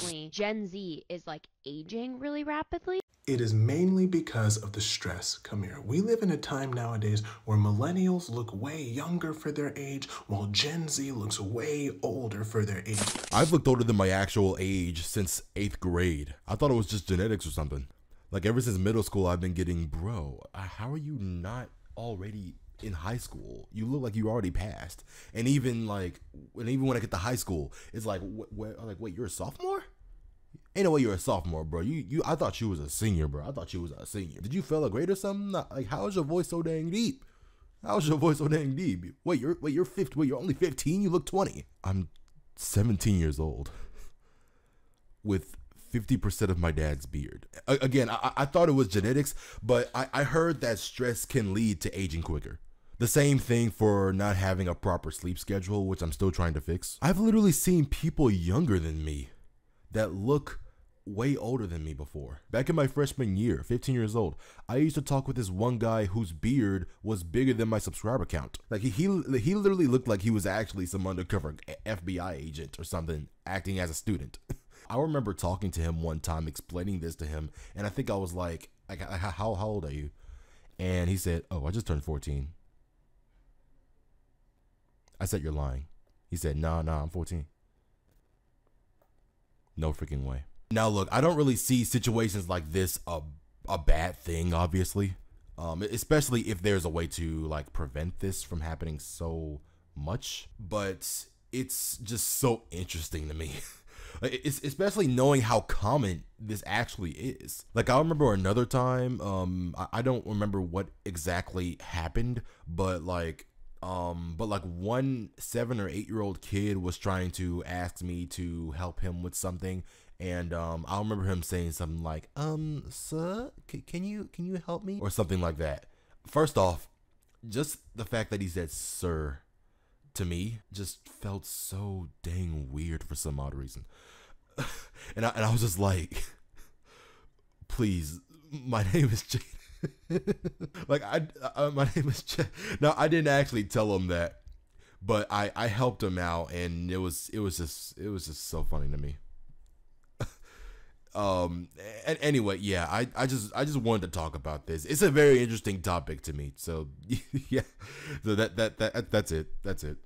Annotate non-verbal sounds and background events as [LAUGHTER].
apparently Gen Z is like aging really rapidly. It is mainly because of the stress. Come here. We live in a time nowadays where millennials look way younger for their age, while Gen Z looks way older for their age. I've looked older than my actual age since eighth grade. I thought it was just genetics or something. Like ever since middle school, I've been getting, bro, uh, how are you not already in high school? You look like you already passed. And even like, and even when I get to high school, it's like, wh- wh- like, wait, you're a sophomore? Ain't no way you're a sophomore, bro. You, you, I thought you was a senior, bro. I thought you was a senior. Did you fail a grade or something? Like, how is your voice so dang deep? How's your voice so dang deep? Wait, you're, wait, you're 50. Wait, you're only 15. You look 20. I'm 17 years old [LAUGHS] with 50% of my dad's beard. Again, I, I thought it was genetics, but I, I heard that stress can lead to aging quicker. The same thing for not having a proper sleep schedule, which I'm still trying to fix. I've literally seen people younger than me that look way older than me before. Back in my freshman year, 15 years old, I used to talk with this one guy whose beard was bigger than my subscriber count. Like he he, he literally looked like he was actually some undercover FBI agent or something acting as a student. [LAUGHS] I remember talking to him one time explaining this to him and I think I was like, like how how old are you? And he said, "Oh, I just turned 14." I said, "You're lying." He said, "Nah, nah, I'm 14." No freaking way. Now, look, I don't really see situations like this a a bad thing, obviously. Um, especially if there's a way to like prevent this from happening so much. But it's just so interesting to me. [LAUGHS] it's especially knowing how common this actually is. Like I remember another time, um, I, I don't remember what exactly happened, but like um but like one seven or eight year old kid was trying to ask me to help him with something. And um i remember him saying something like um sir c- can you can you help me? or something like that. First off just the fact that he said sir to me just felt so dang weird for some odd reason. [LAUGHS] And I, and I was just like [LAUGHS] please my [LAUGHS] name is Jad [LAUGHS] like I, I, my name is Ch- now I didn't actually tell him that, but I I helped him out and it was it was just it was just so funny to me. [LAUGHS] um and anyway yeah I, I just i just wanted to talk about this it's a very interesting topic to me so [LAUGHS] yeah so that that, that that's it that's it